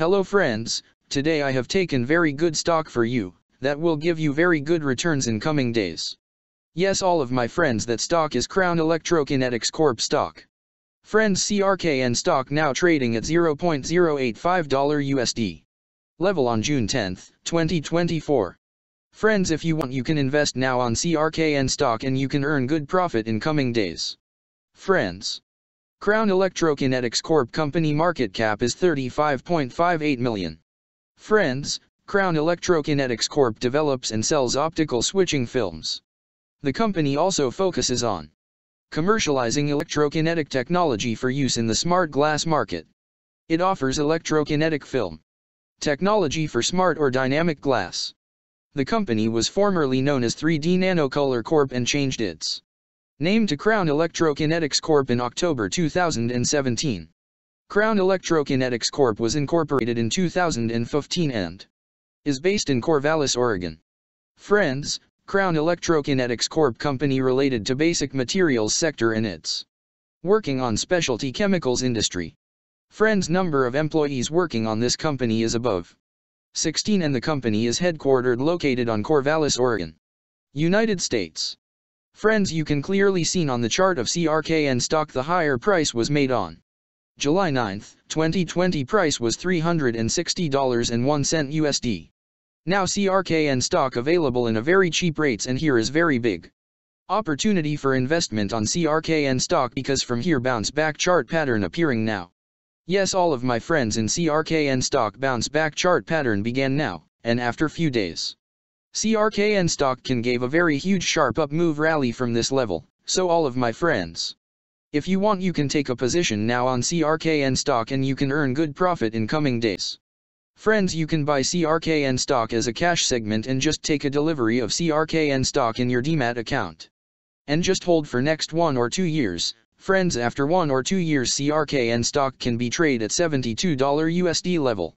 Hello friends, today I have taken very good stock for you, that will give you very good returns in coming days. Yes all of my friends that stock is Crown Electrokinetics Corp stock. Friends CRKN stock now trading at $0.085 USD. Level on June 10, 2024. Friends if you want you can invest now on CRKN stock and you can earn good profit in coming days. Friends. Crown Electrokinetics Corp company market cap is 35.58 million. Friends, Crown Electrokinetics Corp develops and sells optical switching films. The company also focuses on commercializing electrokinetic technology for use in the smart glass market. It offers electrokinetic film technology for smart or dynamic glass. The company was formerly known as 3D Nanocolor Corp and changed its name to Crown Electrokinetics Corp in October 2017. Crown Electrokinetics Corp was incorporated in 2015 and is based in Corvallis, Oregon. Friends, Crown Electrokinetics Corp company related to basic materials sector and its working on specialty chemicals industry. Friends number of employees working on this company is above 16 and the company is headquartered located on Corvallis, Oregon. United States. Friends you can clearly seen on the chart of CRKN stock the higher price was made on July 9, 2020 price was $360.01 USD. Now CRKN stock available in a very cheap rates and here is very big. Opportunity for investment on CRKN stock because from here bounce back chart pattern appearing now. Yes all of my friends in CRKN stock bounce back chart pattern began now, and after few days. CRKN stock can gave a very huge sharp up move rally from this level, so all of my friends. If you want you can take a position now on CRKN stock and you can earn good profit in coming days. Friends you can buy CRKN stock as a cash segment and just take a delivery of CRKN stock in your demat account. And just hold for next one or two years, friends after one or two years CRKN stock can be traded at $72 USD level.